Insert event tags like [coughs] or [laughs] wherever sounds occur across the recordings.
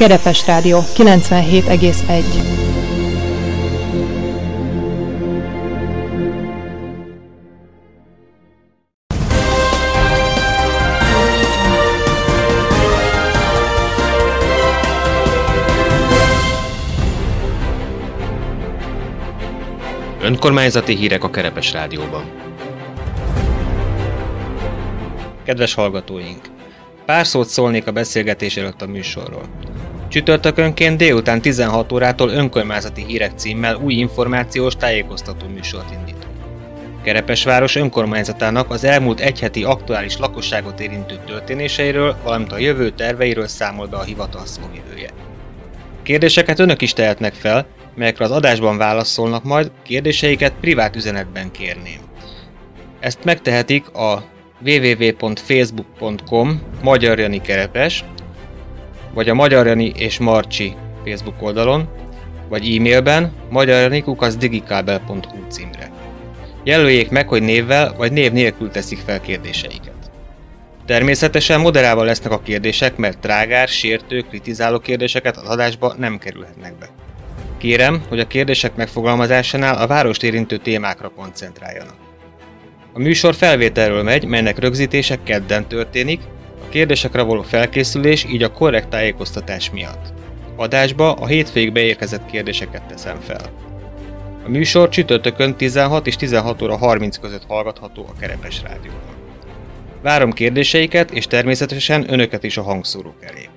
Kerepes Rádió 97,1 Önkormányzati hírek a Kerepes Rádióban. Kedves hallgatóink! Pár szót szólnék a beszélgetés előtt a műsorról. Csütörtökönként délután 16 órától önkormányzati hírek címmel új információs tájékoztató műsort indítunk. Kerepesváros önkormányzatának az elmúlt egy heti aktuális lakosságot érintő történéseiről, valamint a jövő terveiről számol be a hivatal szóvivője. Kérdéseket önök is tehetnek fel, melyekre az adásban válaszolnak majd, kérdéseiket privát üzenetben kérném. Ezt megtehetik a www.facebook.com Magyar Jani Kerepes, vagy a Magyar Jani és Marcsi Facebook oldalon, vagy e-mailben magyarjanikukaszdigikábel.hu címre. Jelöljék meg, hogy névvel vagy név nélkül teszik fel kérdéseiket. Természetesen moderálva lesznek a kérdések, mert trágár, sértő, kritizáló kérdéseket az adásba nem kerülhetnek be. Kérem, hogy a kérdések megfogalmazásánál a várost érintő témákra koncentráljanak. A műsor felvételről megy, melynek rögzítése kedden történik, kérdésekre való felkészülés így a korrekt tájékoztatás miatt. Adásba a hétfőig beérkezett kérdéseket teszem fel. A műsor csütörtökön 16 és 16 óra 30 között hallgatható a Kerepes Rádióban. Várom kérdéseiket, és természetesen önöket is a hangszórók elé.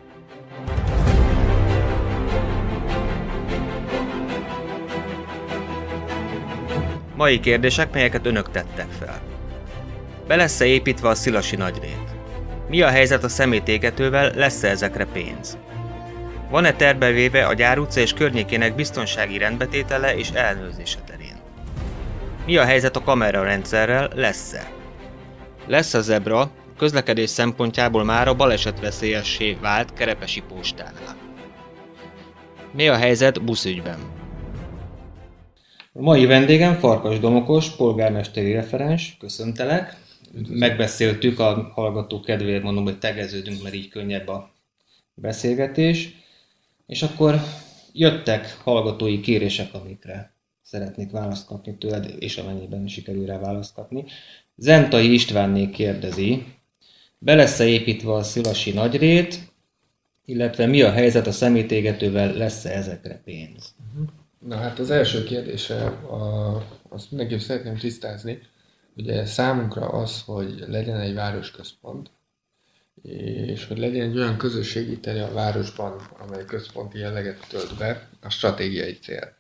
Mai kérdések, melyeket önök tettek fel. Be lesz-e építve a Szilasi nagyrét? Mi a helyzet a szemétégetővel, lesz-e ezekre pénz? Van-e terbevéve a Gyár utca és környékének biztonsági rendbetétele és ellenőrzése terén? Mi a helyzet a kamerarendszerrel, lesz-e? Lesz a zebra, közlekedés szempontjából már a balesetveszélyessé vált Kerepesi postánál. Mi a helyzet buszügyben? A mai vendégem Farkas Domokos, polgármesteri referens, köszöntelek. Megbeszéltük a hallgató kedvéért, mondom, hogy tegeződünk, mert így könnyebb a beszélgetés. És akkor jöttek hallgatói kérések, amikre szeretnék választ kapni tőled, és amennyiben sikerül rá választ kapni. Zentai Istvánné kérdezi, be lesz-e építve a Szilasi nagyrét, illetve mi a helyzet a szemétégetővel, lesz-e ezekre pénz? Na hát az első kérdése, a, azt mindenképp szeretném tisztázni, ugye számunkra az, hogy legyen egy városközpont, és hogy legyen egy olyan közösségi tere a városban, amely központi jelleget tölt be, a stratégiai cél.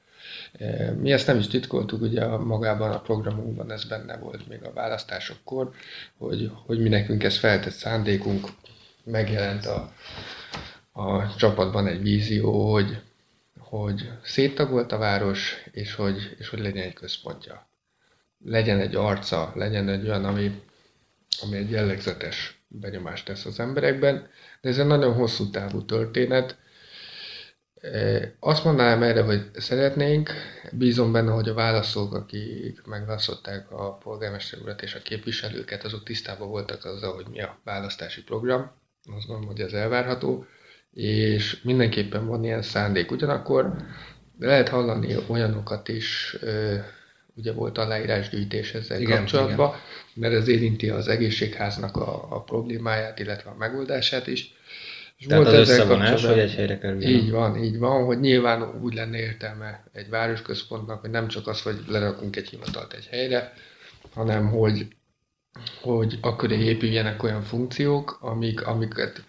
E, mi ezt nem is titkoltuk, ugye magában a programunkban ez benne volt még a választásokkor, hogy, hogy mi nekünk ez feltett szándékunk, megjelent a, a csapatban egy vízió, hogy hogy széttagolt a város, és hogy, és hogy legyen egy központja. Legyen egy arca, legyen egy olyan, ami, ami egy jellegzetes benyomást tesz az emberekben, de ez egy nagyon hosszú távú történet. E, azt mondanám erre, hogy szeretnénk, bízom benne, hogy a válaszolók, akik megválasztották a polgármester urat és a képviselőket, azok tisztában voltak azzal, hogy mi a választási program. Azt gondolom, hogy ez elvárható és mindenképpen van ilyen szándék. Ugyanakkor lehet hallani olyanokat is, ugye volt aláírásgyűjtés ezzel igen, kapcsolatban, igen. mert ez érinti az egészségháznak a, a problémáját, illetve a megoldását is. És Tehát volt az összevonás, hogy egy helyre kerüljön. Így van, így van, hogy nyilván úgy lenne értelme egy városközpontnak, hogy nem csak az, hogy lerakunk egy hivatalt egy helyre, hanem hogy, hogy akkor épüljenek olyan funkciók, amik, amiket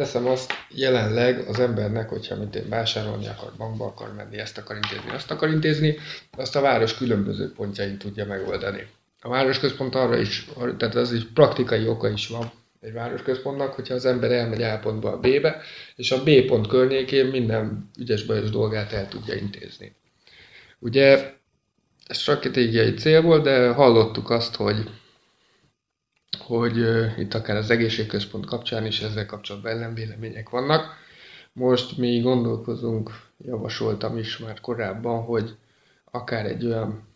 Teszem azt jelenleg az embernek, hogyha mint én vásárolni akar, bankba akar menni, ezt akar intézni, azt akar intézni, azt a város különböző pontjain tudja megoldani. A városközpont arra is, tehát az is praktikai oka is van egy városközpontnak, hogyha az ember elmegy A pontba a B-be, és a B pont környékén minden ügyes bajos dolgát el tudja intézni. Ugye ez stratégiai cél volt, de hallottuk azt, hogy hogy itt akár az egészségközpont kapcsán is ezzel kapcsolatban ellenvélemények vannak. Most mi gondolkozunk, javasoltam is már korábban, hogy akár egy olyan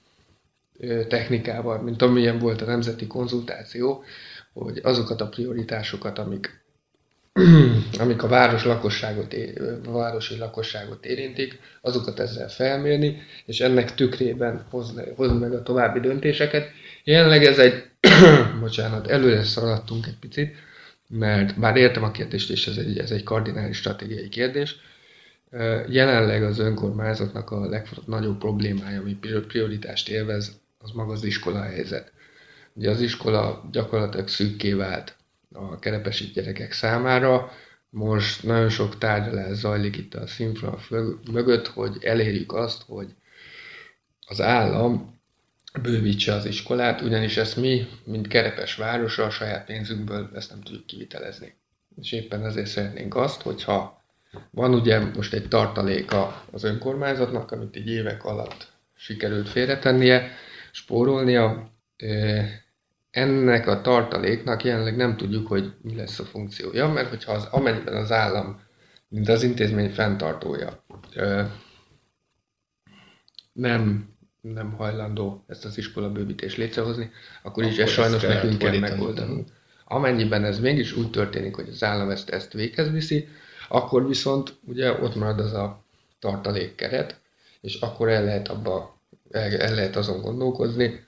technikával, mint amilyen volt a nemzeti konzultáció, hogy azokat a prioritásokat, amik [clears throat] amik a város lakosságot, a városi lakosságot érintik, azokat ezzel felmérni, és ennek tükrében hozni, hozni meg a további döntéseket. Jelenleg ez egy, [coughs] bocsánat, előre szaladtunk egy picit, mert bár értem a kérdést, és ez egy, ez egy kardinális stratégiai kérdés, jelenleg az önkormányzatnak a legnagyobb problémája, ami prioritást élvez, az maga az iskola helyzet. Ugye az iskola gyakorlatilag szűkké vált a kerepesi gyerekek számára, most nagyon sok tárgyalás zajlik itt a színfal mögött, hogy elérjük azt, hogy az állam bővítse az iskolát, ugyanis ezt mi, mint Kerepes városa, a saját pénzünkből ezt nem tudjuk kivitelezni. És éppen ezért szeretnénk azt, hogyha van ugye most egy tartaléka az önkormányzatnak, amit így évek alatt sikerült félretennie, spórolnia. Ennek a tartaléknak jelenleg nem tudjuk, hogy mi lesz a funkciója, mert hogyha az, amennyiben az állam, mint az intézmény fenntartója, nem, nem hajlandó ezt az iskola bővítést létrehozni, akkor, akkor is ezt sajnos nekünk kell megoldanunk. Amennyiben ez mégis úgy történik, hogy az állam ezt, ezt véghez viszi, akkor viszont ugye ott marad az a tartalékkeret, és akkor el lehet abba, el, el lehet azon gondolkozni,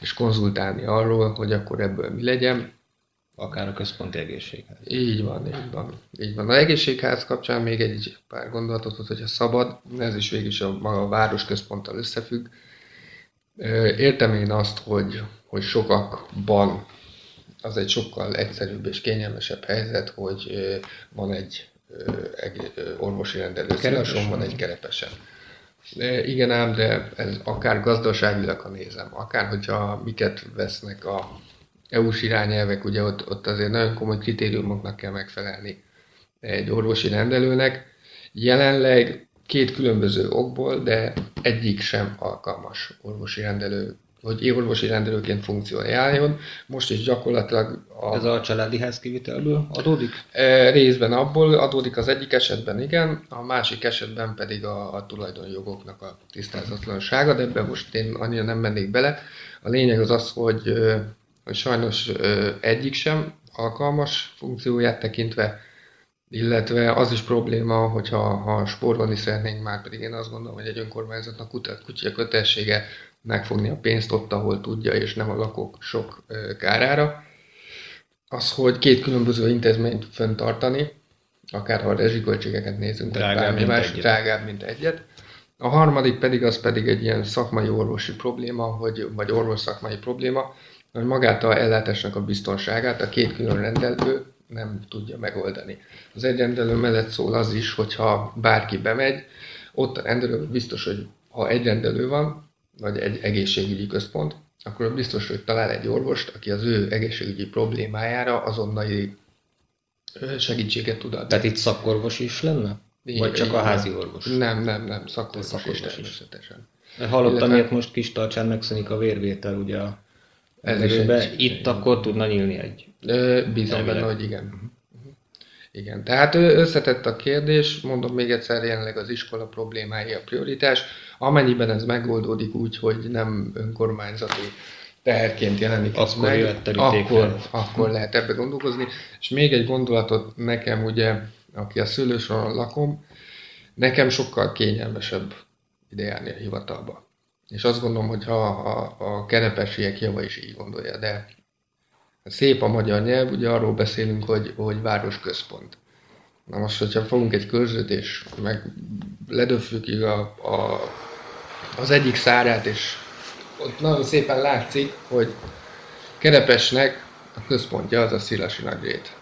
és konzultálni arról, hogy akkor ebből mi legyen. Akár a központi egészségház. Így van, így van. Így van. A egészségház kapcsán még egy pár gondolatot, hogyha szabad, ez is végig a, maga a városközponttal összefügg. Értem én azt, hogy, hogy sokakban az egy sokkal egyszerűbb és kényelmesebb helyzet, hogy van egy orvosi rendelő szílason, van egy kerepesen. De igen ám, de ez akár gazdaságilag, ha nézem, akár hogyha miket vesznek a EU-s irányelvek, ugye ott, ott azért nagyon komoly kritériumoknak kell megfelelni egy orvosi rendelőnek. Jelenleg két különböző okból, de egyik sem alkalmas orvosi rendelő hogy orvosi rendelőként funkcionáljon. Most is gyakorlatilag... A, Ez a családi ház kivitelből adódik? E, részben abból adódik az egyik esetben, igen, a másik esetben pedig a, a tulajdonjogoknak a tisztázatlansága, de ebben most én annyira nem mennék bele. A lényeg az az, hogy, hogy sajnos egyik sem alkalmas funkcióját tekintve, illetve az is probléma, hogyha ha spórolni szeretnénk, már pedig én azt gondolom, hogy egy önkormányzatnak kutya kötelessége megfogni a pénzt ott, ahol tudja, és nem a lakók sok kárára. Az, hogy két különböző intézményt föntartani, akár ha a rezsiköltségeket nézünk, drágább, tehát mint más, egyet. drágább, mint egyet. A harmadik pedig az pedig egy ilyen szakmai orvosi probléma, hogy, vagy orvos szakmai probléma, hogy magát a ellátásnak a biztonságát a két külön rendelő nem tudja megoldani. Az egy rendelő mellett szól az is, hogyha bárki bemegy, ott a rendelő biztos, hogy ha egy rendelő van, vagy egy egészségügyi központ, akkor biztos, hogy talál egy orvost, aki az ő egészségügyi problémájára azonnali segítséget tud adni. Tehát itt szakorvos is lenne? Vagy csak a házi orvos? Nem, nem, nem, szakorvos, szakorvos is természetesen. Hallottam, hogy most kis tartsán megszűnik a vérvétel, ugye a ez is egy, itt akkor tudna nyílni egy. Bízom benne, hogy igen. Igen, tehát összetett a kérdés, mondom még egyszer, jelenleg az iskola problémái a prioritás. Amennyiben ez megoldódik úgy, hogy nem önkormányzati teherként jelenik ez meg, akkor, akkor lehet ebbe gondolkozni. És még egy gondolatot nekem ugye, aki a szülősoron lakom, nekem sokkal kényelmesebb ide járni a hivatalba. És azt gondolom, hogy ha a, a kerepesiek java is így gondolja, de szép a magyar nyelv, ugye arról beszélünk, hogy, hogy városközpont. Na most, hogyha fogunk egy körzőt, és meg ledöfjük a, a, az egyik szárát, és ott nagyon szépen látszik, hogy Kerepesnek a központja az a Szilasi Nagyrét.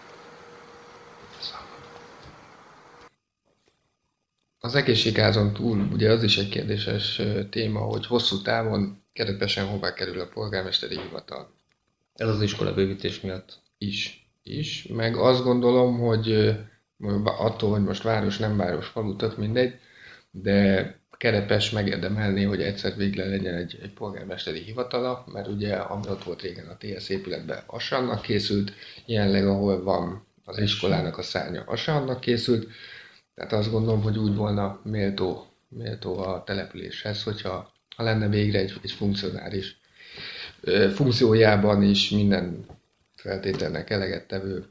Az egészségházon túl ugye az is egy kérdéses téma, hogy hosszú távon Kerepesen hová kerül a polgármesteri hivatal. Ez az iskola bővítés miatt? Is. Is. Meg azt gondolom, hogy attól, hogy most város, nem város, falu, tök mindegy, de Kerepes megérdemelné, hogy egyszer végre legyen egy, egy polgármesteri hivatala, mert ugye ami ott volt régen a TSZ épületben, az annak készült, jelenleg ahol van az iskolának a szárnya, az annak készült, tehát azt gondolom, hogy úgy volna méltó, méltó a településhez, hogyha ha lenne végre egy, egy funkcionális funkciójában is minden feltételnek eleget tevő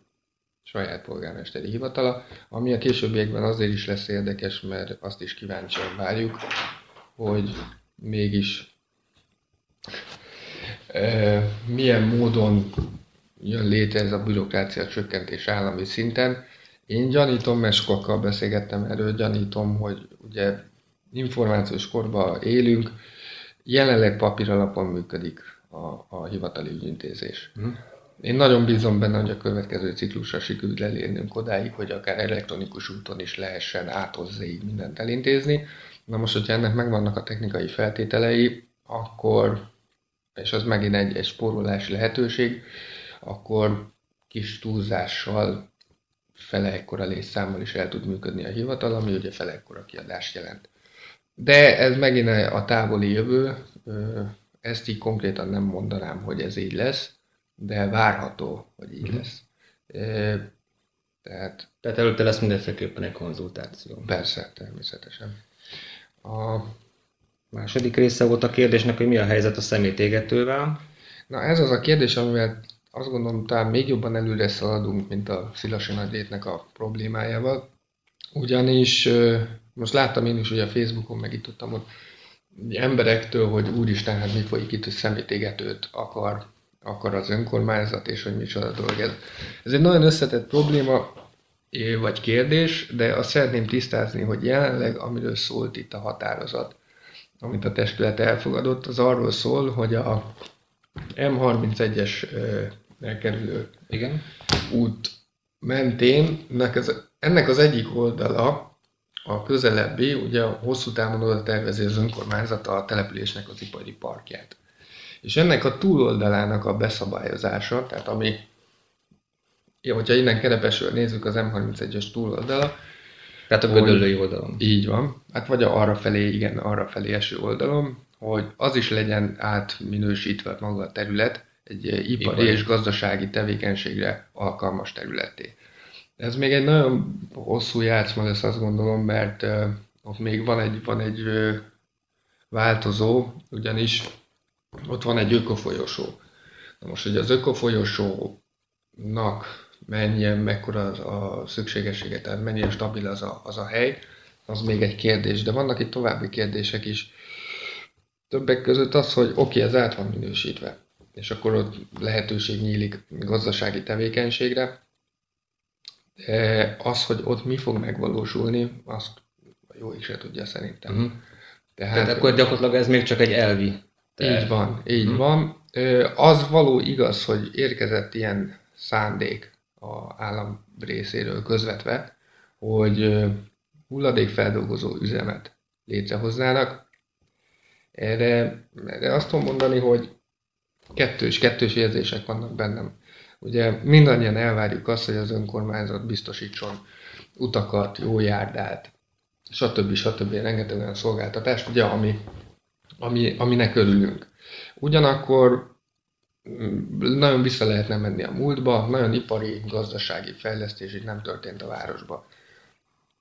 saját polgármesteri hivatala, ami a későbbiekben azért is lesz érdekes, mert azt is kíváncsian várjuk, hogy mégis milyen módon jön létre ez a bürokrácia csökkentés állami szinten. Én gyanítom, mert beszélgettem erről, gyanítom, hogy ugye információs korban élünk, jelenleg papír alapon működik a, a hivatali ügyintézés. Mm. Én nagyon bízom benne, hogy a következő ciklusra sikerül elérnünk odáig, hogy akár elektronikus úton is lehessen átozzéig mindent elintézni. Na most, hogyha ennek megvannak a technikai feltételei, akkor, és az megint egy, egy spórolási lehetőség, akkor kis túlzással fele ekkora létszámmal is el tud működni a hivatal, ami ugye fele ekkora kiadást jelent. De ez megint a távoli jövő, ezt így konkrétan nem mondanám, hogy ez így lesz, de várható, hogy így uh-huh. lesz. Tehát, Tehát előtte lesz mindenféleképpen egy konzultáció. Persze, természetesen. A második része volt a kérdésnek, hogy mi a helyzet a szemétégetővel. Na ez az a kérdés, amivel azt gondolom, talán még jobban előre szaladunk, mint a Szilasi Nagylétnek a problémájával. Ugyanis most láttam én is, hogy a Facebookon meg itt tudtam ott emberektől, hogy úristen, hát mi folyik itt, hogy szemétégetőt akar, akar az önkormányzat, és hogy micsoda dolog ez. Ez egy nagyon összetett probléma, vagy kérdés, de azt szeretném tisztázni, hogy jelenleg, amiről szólt itt a határozat, amit a testület elfogadott, az arról szól, hogy a M31-es elkerülő Igen. út mentén, ennek az, ennek az egyik oldala a közelebbi, ugye a hosszú távon oda tervezi az önkormányzat a településnek az ipari parkját. És ennek a túloldalának a beszabályozása, tehát ami, hogyha innen Kerepesről nézzük az M31-es túloldala, tehát a gödöllői oldalon. Így van. Hát vagy a arra felé, igen, arra felé eső oldalon, hogy az is legyen átminősítve maga a terület egy ipari, ipari. és gazdasági tevékenységre alkalmas területé. Ez még egy nagyon hosszú játszma lesz, azt gondolom, mert uh, ott még van egy, van egy uh, változó, ugyanis ott van egy ökofolyosó. Na most, hogy az ökofolyosónak mennyien, mekkora az a szükségessége, tehát mennyire stabil az a, az a hely, az még egy kérdés. De vannak itt további kérdések is. Többek között az, hogy oké, okay, ez át van minősítve, és akkor ott lehetőség nyílik gazdasági tevékenységre, az, hogy ott mi fog megvalósulni, azt jó is se tudja szerintem. Uh-huh. Tehát, Tehát akkor gyakorlatilag ez még csak egy elvi. Terv. Így van, így uh-huh. van. Az való igaz, hogy érkezett ilyen szándék a állam részéről közvetve, hogy hulladékfeldolgozó üzemet létrehoznának. Erre, erre azt tudom mondani, hogy kettős, kettős érzések vannak bennem. Ugye mindannyian elvárjuk azt, hogy az önkormányzat biztosítson utakat, jó járdát, stb. stb. rengeteg olyan szolgáltatást, ugye, ami, ami, aminek örülünk. Ugyanakkor mm, nagyon vissza lehetne menni a múltba, nagyon ipari, gazdasági fejlesztés így nem történt a városba.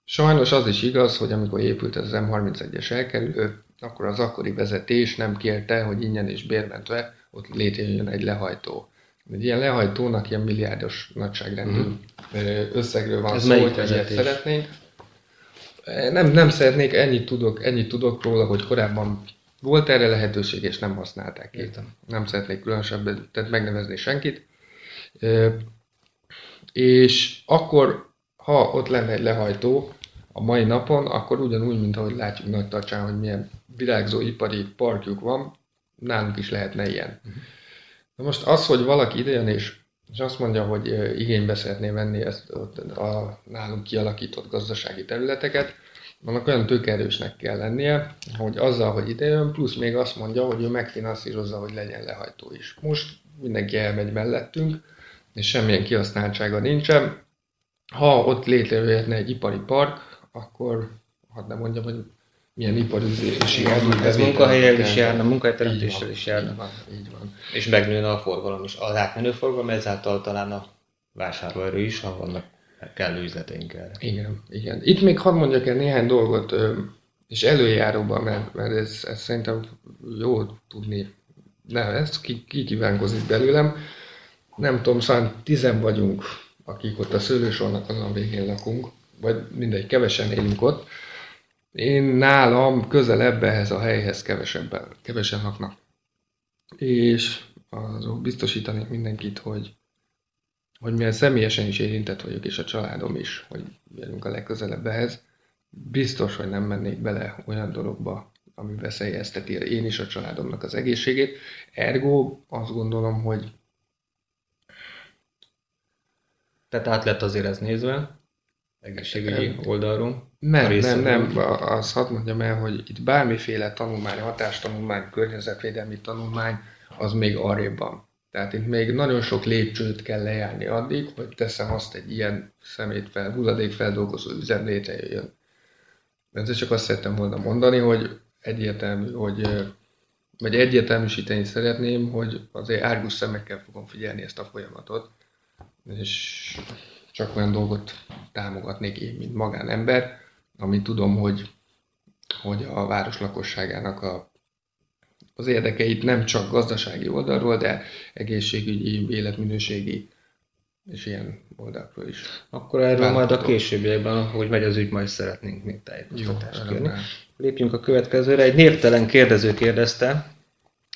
Sajnos az is igaz, hogy amikor épült az M31-es elkerülő, akkor az akkori vezetés nem kérte, hogy ingyen és bérmentve ott létrejön egy lehajtó. Egy ilyen lehajtónak ilyen milliárdos nagyságrendű mm. összegről van Ez szó, hogy ilyet szeretnénk. Nem, nem szeretnék, ennyit tudok, ennyit tudok róla, hogy korábban volt erre lehetőség, és nem használták ki. Nem szeretnék különösebben tehát megnevezni senkit. És akkor, ha ott lenne egy lehajtó a mai napon, akkor ugyanúgy, mint ahogy látjuk nagy tartsán, hogy milyen virágzó ipari parkjuk van, nálunk is lehetne ilyen. Uh-huh. Na most az, hogy valaki idejön és, és azt mondja, hogy igénybe szeretné venni ezt a nálunk kialakított gazdasági területeket, annak olyan tőkerősnek kell lennie, hogy azzal, hogy idejön, plusz még azt mondja, hogy ő megfinanszírozza, hogy legyen lehajtó is. Most mindenki elmegy mellettünk, és semmilyen kihasználtsága nincsen. Ha ott létrejöhetne egy ipari park, akkor hadd nem mondjam, hogy milyen iparüzési Ez munkahelyel is járna, munkahelyteremtéssel is járna. Így van, így van. És megnőne a forgalom is. Az átmenő forgalom ezáltal talán a vásárlóerő is, ha vannak kellő üzleteink erre. Igen, igen. Itt még hadd mondjak el néhány dolgot, és előjáróban, mert, mert ez, ez szerintem jó tudni. Ne, ez ki, ki kívánkozik belőlem. Nem tudom, szóval tizen vagyunk akik ott a szőlősornak azon végén lakunk, vagy mindegy, kevesen élünk ott, én nálam közelebb ehhez a helyhez kevesebben, kevesen laknak. És azok biztosítanék mindenkit, hogy, hogy mivel személyesen is érintett vagyok, és a családom is, hogy jönünk a legközelebb ehhez, biztos, hogy nem mennék bele olyan dologba, ami veszélyezteti én is a családomnak az egészségét. Ergo azt gondolom, hogy Tehát át lett azért ez nézve, egészségügyi oldalról. Nem, nem, nem, azt hadd mondjam el, hogy itt bármiféle tanulmány, hatástanulmány, környezetvédelmi tanulmány, az még arrébb van. Tehát itt még nagyon sok lépcsőt kell lejárni addig, hogy teszem azt egy ilyen szemétfel, hulladékfeldolgozó üzem létrejöjjön. Ezzel csak azt szerettem volna mondani, hogy egyértelmű, hogy vagy egyértelműsíteni szeretném, hogy azért árgus szemekkel fogom figyelni ezt a folyamatot, és csak olyan dolgot támogatnék én, mint magánember, ami tudom, hogy, hogy a város lakosságának a, az érdekeit nem csak gazdasági oldalról, de egészségügyi, életminőségi és ilyen oldalról is. Akkor erről majd a későbbiekben, hogy megy az ügy, majd szeretnénk még tájékoztatást kérni. Lépjünk a következőre. Egy névtelen kérdező kérdezte,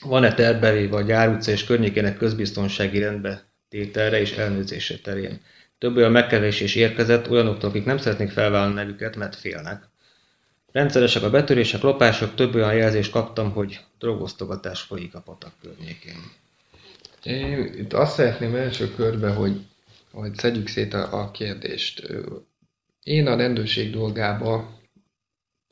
van-e tervbevéve a Gyár utca és környékének közbiztonsági rendbe tételre és elnőzése terén? Több olyan megkeresés érkezett olyanoktól, akik nem szeretnék felvállalni nevüket, mert félnek. Rendszeresek a betörések, lopások, több olyan jelzést kaptam, hogy drogosztogatás folyik a patak környékén. Én itt azt szeretném első körbe, hogy, hogy szedjük szét a, a kérdést. Én a rendőrség dolgába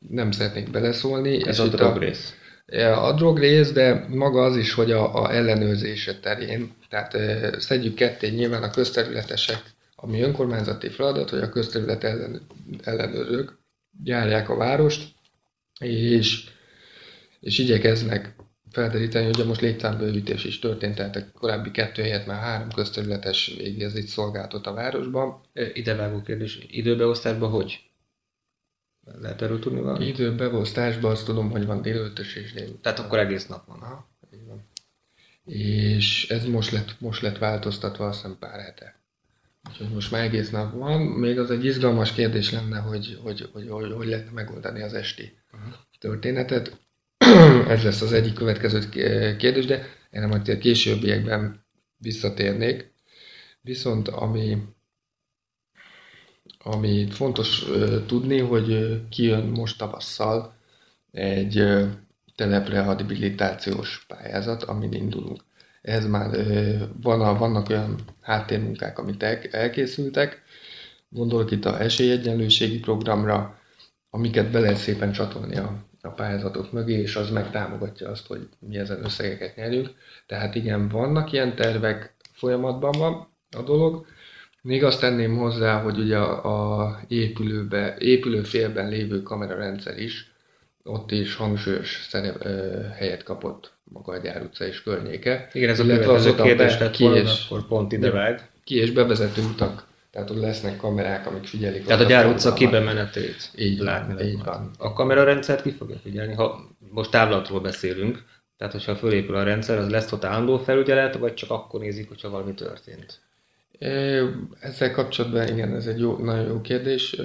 nem szeretnék beleszólni. Ez a drogrész. A, a drogrész, de maga az is, hogy a, a ellenőrzése terén. Tehát szedjük ketté nyilván a közterületesek ami önkormányzati feladat, hogy a közterület ellen, ellenőrök járják a várost, és, és igyekeznek felderíteni, ugye most létszámbővítés is történt, tehát a korábbi kettő helyett már három közterületes végez egy szolgáltat a városban. Idevágó kérdés, időbeosztásban hogy? Lehet erről tudni valamit? Időbeosztásban azt tudom, hogy van délőtös és délután. Tehát akkor egész nap van. Aha, így van. És ez most lett, most lett változtatva, azt hiszem pár hete. Úgyhogy most már egész nap van. Még az egy izgalmas kérdés lenne, hogy hogy, hogy, hogy, hogy lehetne megoldani az esti uh-huh. történetet. [clears throat] Ez lesz az egyik következő kérdés, de erre majd a későbbiekben visszatérnék. Viszont ami, ami fontos uh, tudni, hogy uh, kijön most tavasszal egy uh, teleprehabilitációs pályázat, amin indulunk. Ez már van vannak olyan háttérmunkák, amit el, elkészültek. Gondolok itt a esélyegyenlőségi programra, amiket be lehet szépen csatolni a, a pályázatok mögé, és az meg támogatja azt, hogy mi ezen összegeket nyerjünk. Tehát igen, vannak ilyen tervek, folyamatban van a dolog. Még azt tenném hozzá, hogy ugye a, a épülőbe, épülőfélben lévő kamerarendszer is, ott is hangsúlyos szerep, ö, helyet kapott maga a Gyár utca és környéke. Igen, ez a következő kérdés, tehát ki és, akkor pont ide vág. Ki és bevezető utak, tehát ott lesznek kamerák, amik figyelik. Tehát a Gyár utca kibemenetét így látni. Így van. A kamerarendszert ki fogja figyelni? Ha most távlatról beszélünk, tehát hogyha fölépül a rendszer, az lesz ott állandó felügyelet, vagy csak akkor nézik, hogyha valami történt? Ezzel kapcsolatban igen, ez egy jó, nagyon jó kérdés,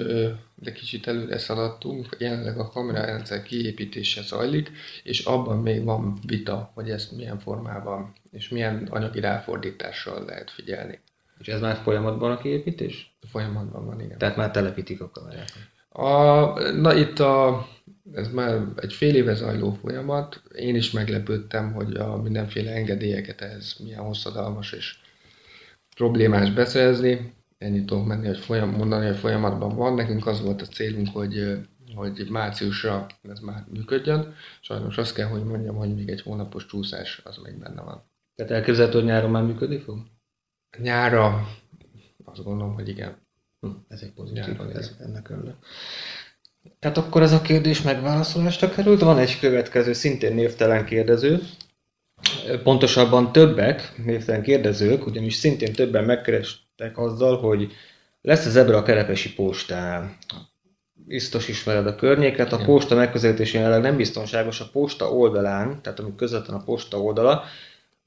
de kicsit előre szaladtunk. Jelenleg a kamerarendszer kiépítése zajlik, és abban még van vita, hogy ezt milyen formában és milyen anyagi ráfordítással lehet figyelni. És ez már folyamatban a kiépítés? Folyamatban van, igen. Tehát már telepítik a kamerákat. A, na itt a, ez már egy fél éve zajló folyamat. Én is meglepődtem, hogy a mindenféle engedélyeket ez milyen hosszadalmas és problémás beszerezni. Ennyit tudok menni, hogy folyam, mondani, hogy folyamatban van. Nekünk az volt a célunk, hogy, hogy márciusra ez már működjön. Sajnos azt kell, hogy mondjam, hogy még egy hónapos csúszás az még benne van. Tehát elképzelhető, hogy nyáron már működni fog? Nyára azt gondolom, hogy igen. Hm, ez egy pozitív, ez ennek örülök. Tehát akkor ez a kérdés megválaszolásra került. Van egy következő, szintén névtelen kérdező, pontosabban többek, névtelen kérdezők, ugyanis szintén többen megkerestek azzal, hogy lesz ez ebből a kerepesi postán. Biztos ismered a környéket, a posta megközelítés jelenleg nem biztonságos a posta oldalán, tehát ami közvetlen a posta oldala,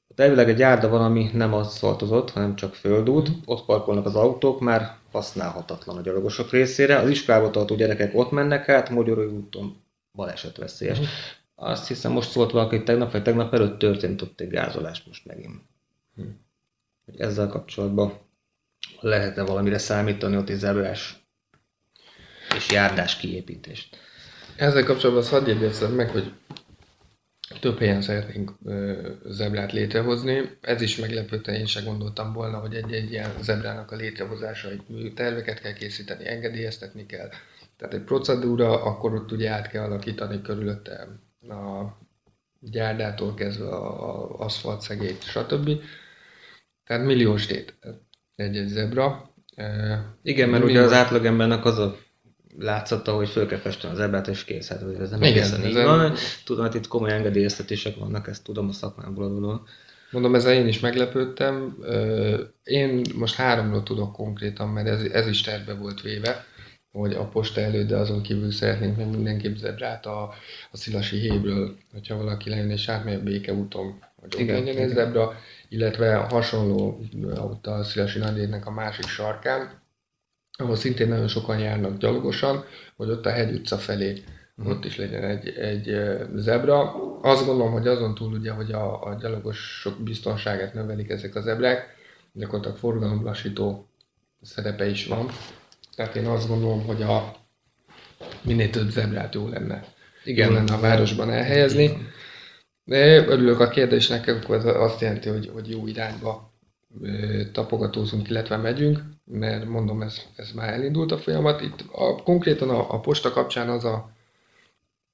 Ott elvileg egy járda van, ami nem aszfaltozott, hanem csak földút. Mhm. Ott parkolnak az autók, már használhatatlan a gyalogosok részére. Az iskolába tartó gyerekek ott mennek át, Magyarói úton balesetveszélyes. Mhm. Azt hiszem, most szólt valaki, hogy tegnap vagy tegnap előtt történt ott egy gázolás most megint. Hogy Ezzel kapcsolatban lehetne valamire számítani ott zebrás és járdás kiépítést. Ezzel kapcsolatban azt hadd jegyezzem meg, hogy több helyen szeretnénk ö, zebrát létrehozni. Ez is meglepődte, én sem gondoltam volna, hogy egy-egy ilyen zebrának a létrehozása, egy terveket kell készíteni, engedélyeztetni kell. Tehát egy procedúra, akkor ott ugye át kell alakítani körülötte a gyárdától kezdve a aszfalt szegélyt, stb. Tehát milliós tét egy-egy zebra. Ö, Igen, mert ugye az átlagembernek az a látszata, hogy föl kell festeni az ebrát, és kész. Hát ez nem Igen, egészen így van. Tudom, hát itt komoly engedélyeztetések vannak, ezt tudom a szakmámból alulról. Mondom, ezzel én is meglepődtem. Én most háromról tudok konkrétan, mert ez, ez is terve volt véve, hogy a posta előtt, de azon kívül szeretnénk még mindenképp zebrát a, a Szilasi hébről, hogyha valaki lejön és átmegy a Béke úton, hogy Igen, legyen egy igen. zebra, illetve hasonló ott a Szilasi Nagyérnek a másik sarkán, ahol szintén nagyon sokan járnak gyalogosan, hogy ott a hegy utca felé Mhm. ott is legyen egy, egy zebra. Azt gondolom, hogy azon túl ugye, hogy a, a gyalogosok biztonságát növelik ezek a zebrák, gyakorlatilag forgalomlassító szerepe is van. Tehát én azt gondolom, hogy a minél több zebrát jó lenne, Igen. jó lenne a városban elhelyezni. De örülök a kérdésnek, akkor ez azt jelenti, hogy, hogy jó irányba tapogatózunk, illetve megyünk, mert mondom, ez, ez már elindult a folyamat. Itt a, konkrétan a, a posta kapcsán az a,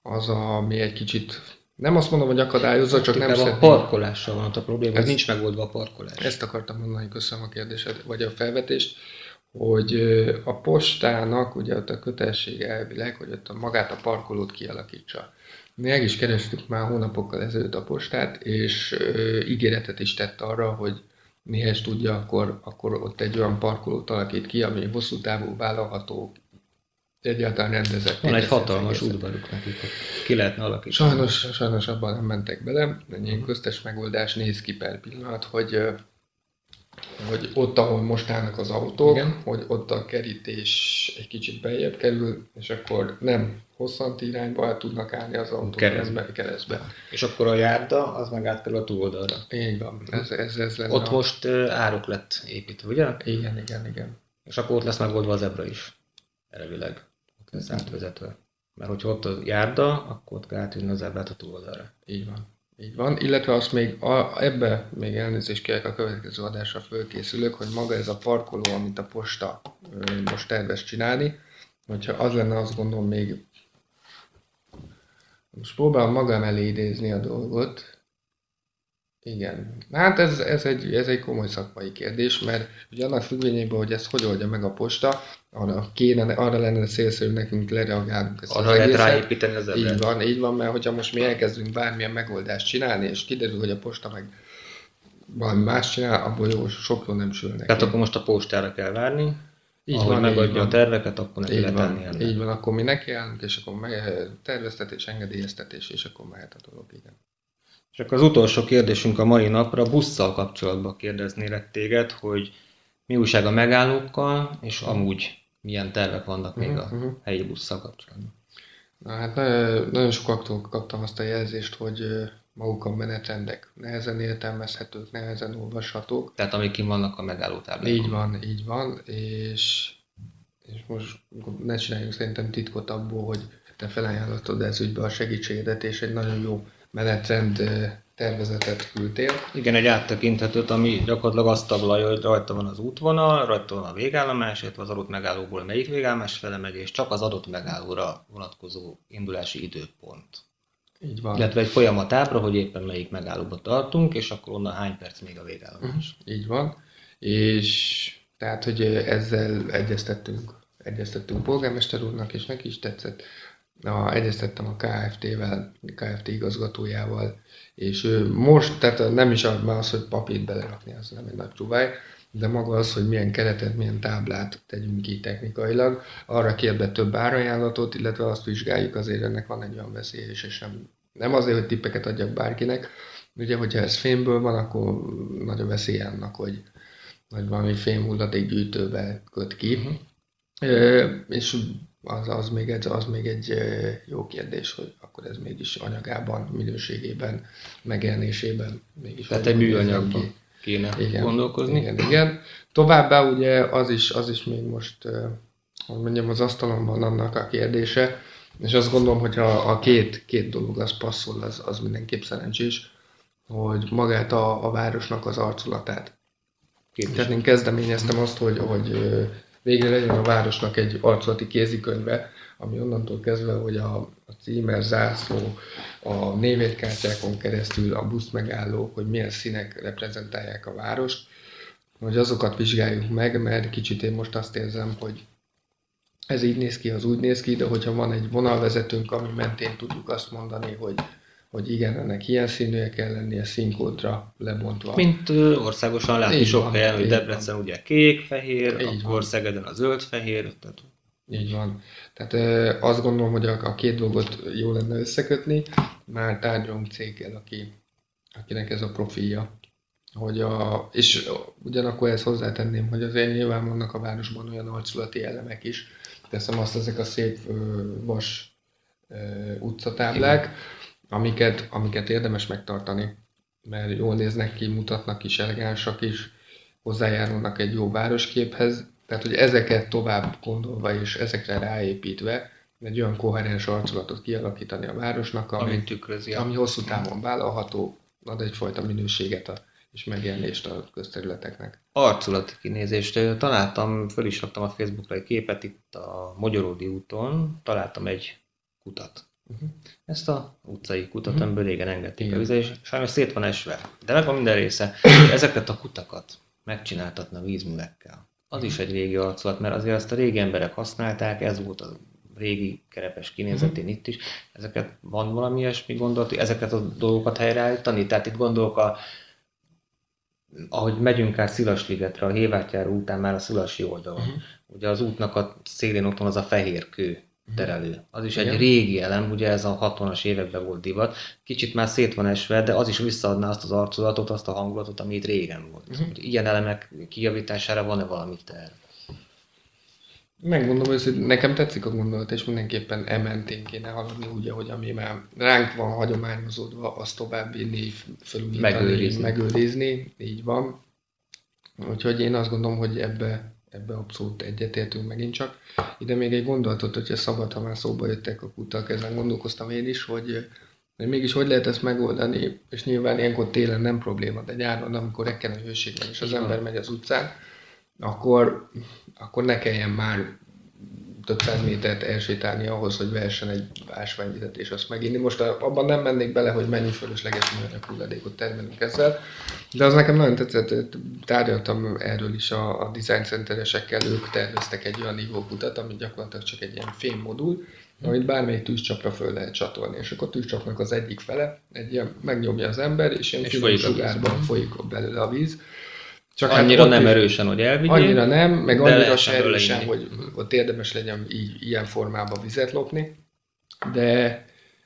az, a, ami egy kicsit, nem azt mondom, hogy akadályozza, csak nem Inkább a szeretném. parkolással van a probléma, ez Ez- nincs megoldva a parkolás. Ezt akartam mondani, köszönöm a kérdésed, vagy a felvetést, hogy a postának ugye ott a kötelessége elvileg, hogy ott a, magát a parkolót kialakítsa. Mi meg is kerestük már hónapokkal ezelőtt a postát, és ö, ígéretet is tett arra, hogy mihez tudja, akkor, akkor ott egy olyan parkolót alakít ki, ami hosszú távú vállalható, egyáltalán rendezett. Van egy hatalmas udvaruk nekik, ki lehetne alakítani. Sajnos, sajnos abban nem mentek bele. Egy ilyen köztes megoldás néz ki per pillanat, hogy, hogy ott, ahol most állnak az autók, Igen. Hogy ott a kerítés egy kicsit beljebb kerül, és akkor nem hosszanti irányba el tudnak állni az autók Keresztbe. keresztbe. És akkor a járda, az meg átkerül a túloldalra. Így van. Ez, ez, ez lenne Ott a... most árok lett építve, ugye? Igen, igen, igen. És akkor ott lesz megoldva az ebra is. Elvileg. Ott lesz átvezetve. Mert hogyha ott a járda, akkor ott kell átvinni az ebrát a túloldalra. Így van. Így van, illetve azt még a, ebbe még elnézést kérek a következő adásra fölkészülök, hogy maga ez a parkoló, amit a posta most tervez csinálni, hogyha az lenne, azt gondolom még most próbálom magam elé idézni a dolgot. Igen. Hát ez, ez, egy, ez egy komoly szakmai kérdés, mert ugye annak függvényében, hogy ezt hogy oldja meg a posta, arra, kéne, arra lenne célszerű nekünk lereagálnunk ezt Arra az lehet ráépíteni az ebrát. Így van, így van, mert hogyha most mi elkezdünk bármilyen megoldást csinálni, és kiderül, hogy a posta meg valami más csinál, abból jó, sok jó nem sül neki. Tehát akkor most a postára kell várni, így ahogy van, így megadja van. a terveket, akkor neki Így lehet tenni így van, akkor mi nekiállunk, és akkor meg, terveztetés, engedélyeztetés, és akkor mehet a dolog, igen. És akkor az utolsó kérdésünk a mai napra busszal kapcsolatban kérdeznélek téged, hogy mi újság a megállókkal, és amúgy milyen tervek vannak még a Mhm, mhm. helyi busszal kapcsolatban. Na hát nagyon, sokaktól kaptam azt a jelzést, hogy maguk a menetrendek nehezen értelmezhetők, nehezen olvashatók. Tehát amik kim vannak a megálló táblákon. Így van, így van, és, és most ne csináljunk szerintem titkot abból, hogy te felajánlottad ez ügybe a segítségedet, és egy nagyon jó menetrend tervezetet küldtél. Igen, egy áttekinthetőt, ami gyakorlatilag azt taglalja, hogy rajta van az útvonal, rajta van a végállomás, illetve az adott megállóból melyik végállomás fele megy, és csak az adott megállóra vonatkozó indulási időpont. Így van. Illetve egy folyamatábra, hogy éppen melyik megállóba tartunk, és akkor onnan hány perc még a végállomás. Így van. És tehát, hogy ezzel egyeztettünk, egyeztettünk polgármester úrnak, és neki is tetszett. Na, egyeztettem a KFT-vel, KFT igazgatójával, és ő most, tehát nem is már az, hogy papírt belerakni, az nem egy nagy csúváj, de maga az, hogy milyen keretet, milyen táblát tegyünk ki technikailag, arra kér be több árajánlatot, illetve azt vizsgáljuk, azért ennek van egy olyan veszély és nem, nem azért, hogy tippeket adjak bárkinek, Ugye, hogyha ez fémből van, akkor nagy a veszély annak, hogy, hogy valami fém hulladékgyűjtőbe köt ki. Uh-huh. Ö, és az, az, még egy, az még egy jó kérdés, hogy akkor ez mégis anyagában, minőségében, megjelenésében mégis... Tehát egy műanyagban kéne igen, gondolkozni. Igen, igen. Továbbá ugye az is, az is még most, hogy mondjam, az asztalon van annak a kérdése, és azt gondolom, hogy a, a két, két dolog az passzol, az, az mindenképp szerencsés, hogy magát a, a városnak az arculatát. Kérdés. Tehát én kezdeményeztem azt, hogy, hogy végre legyen a városnak egy arculati kézikönyve, ami onnantól kezdve, hogy a, a címer, zászló, a névétkártyákon keresztül a busz megállók, hogy milyen színek reprezentálják a várost, hogy azokat vizsgáljuk meg, mert kicsit én most azt érzem, hogy ez így néz ki, az úgy néz ki, de hogyha van egy vonalvezetőnk, ami mentén tudjuk azt mondani, hogy hogy igen, ennek ilyen színűje kell lennie színkódra lebontva. Mint ö, országosan látni sok helyen, hogy Debrecen van. ugye kék, fehér, így akkor van. Szegeden a zöld, fehér. Tehát... Így van. Tehát ö, azt gondolom, hogy a, a két dolgot jó lenne összekötni. Már tárgyalunk céggel, aki, akinek ez a profilja. Hogy a, és ugyanakkor ezt hozzátenném, hogy azért nyilván vannak a városban olyan arculati elemek is. Teszem azt ezek a szép ö, vas ö, utcatáblák, Igen amiket, amiket érdemes megtartani, mert jól néznek ki, mutatnak is, elegánsak is, hozzájárulnak egy jó városképhez, tehát hogy ezeket tovább gondolva és ezekre ráépítve egy olyan koherens arculatot kialakítani a városnak, ami, ami, tükrözi, ami hosszú távon vállalható, ad egyfajta minőséget a, és megjelenést a közterületeknek. Arculati kinézést. Találtam, föl is raktam a Facebookra egy képet itt a Magyaródi úton, találtam egy kutat. Uh-huh. Ezt a utcai kutat, amiből régen engedték Igen. a vizet, és sajnos szét van esve. De meg van minden része. [coughs] Ezeket a kutakat megcsináltatna vízművekkel. Az is egy régi arculat, mert azért azt a régi emberek használták, ez volt a régi kerepes kinézetén uh-huh. itt is. Ezeket van valami ilyesmi gondolat, ezeket a dolgokat helyreállítani? Tehát itt gondolok a ahogy megyünk át Szilasligetre, a Hévátjáró után már a Szilasi oldalon. Uh-huh. Ugye az útnak a szélén ott van az a fehér kő terelő. Az is Igen. egy régi elem, ugye ez a 60-as években volt divat. Kicsit már szét van esve, de az is visszaadná azt az arculatot, azt a hangulatot, ami itt régen volt. Uh-huh. Ilyen elemek kijavítására van-e valami terv? Megmondom hogy nekem tetszik a gondolat, és mindenképpen ementén kéne haladni, úgy, ahogy ami már ránk van hagyományozódva, azt tovább vinni, felújítani, megőrizni. megőrizni, így van. Úgyhogy én azt gondolom, hogy ebbe ebbe abszolút egyetértünk megint csak. Ide még egy gondolatot, hogyha szabad, ha már szóba jöttek a kutak, ezen gondolkoztam én is, hogy, hogy mégis hogy lehet ezt megoldani, és nyilván ilyenkor télen nem probléma, de nyáron, amikor rekken a hőség van, és az ember megy az utcán, akkor, akkor ne kelljen már több száz métert elsétálni ahhoz, hogy vehessen egy ásványvizet és azt meginni. Most abban nem mennék bele, hogy mennyi fölösleges műanyag hulladékot termelünk ezzel, de az nekem nagyon tetszett, tárgyaltam erről is a, a design centeresekkel, ők terveztek egy olyan ivókutat, ami gyakorlatilag csak egy ilyen fém modul, amit bármelyik tűzcsapra föl lehet csatolni, és akkor a tűzcsapnak az egyik fele, egy ilyen megnyomja az ember, és ilyen és folyik sugárban folyik belőle a víz, csak hát annyira hát nem is, erősen, hogy elvigyél. Annyira nem, meg annyira se erősen, hogy ott érdemes legyen így, ilyen formában vizet lopni. De,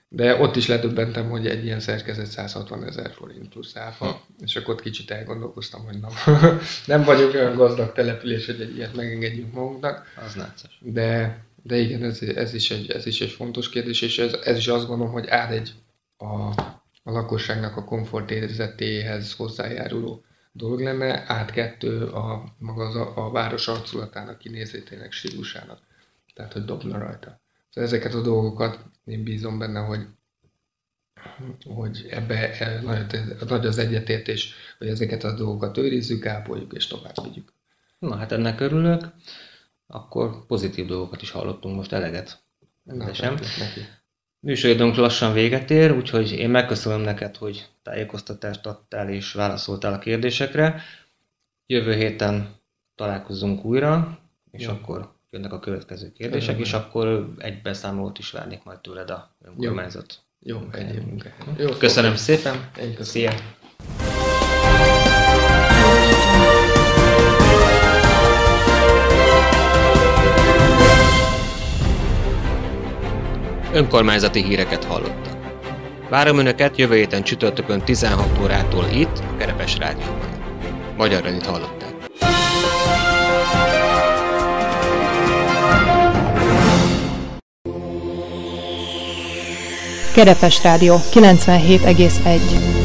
de ott is ledöbbentem, hogy egy ilyen szerkezet 160 ezer forint plusz áfa, hm. és akkor ott kicsit elgondolkoztam, hogy nem, [laughs] nem vagyok olyan gazdag település, hogy egy ilyet megengedjünk magunknak. Az nácos. De, de igen, ez, ez, is egy, ez is egy fontos kérdés, és ez, ez is azt gondolom, hogy áll egy a, a lakosságnak a komfortérzetéhez hozzájáruló dolog lenne, átkettő a maga az a, a város arculatának, kinézétének, stílusának. Tehát, hogy dobna rajta. Szóval ezeket a dolgokat én bízom benne, hogy hogy ebbe e, nagy, nagy az egyetértés, hogy ezeket a dolgokat őrizzük, ápoljuk és tovább vigyük. Na hát ennek örülök. Akkor pozitív dolgokat is hallottunk most eleget. Na, sem. Neki. Műsoridőnk lassan véget ér, úgyhogy én megköszönöm neked, hogy tájékoztatást adtál és válaszoltál a kérdésekre. Jövő héten találkozunk újra, és Jó. akkor jönnek a következő kérdések, Jó. és akkor egy beszámolót is várnék majd tőled a önkormányzat. Jó, Jó Jó, Köszönöm szépen. Én köszönöm. Szia. Önkormányzati híreket hallottak. Várom Önöket jövő héten csütörtökön 16 órától itt, a Kerepes Rádióban. Magyarra itt hallották. Kerepes Rádió 97,1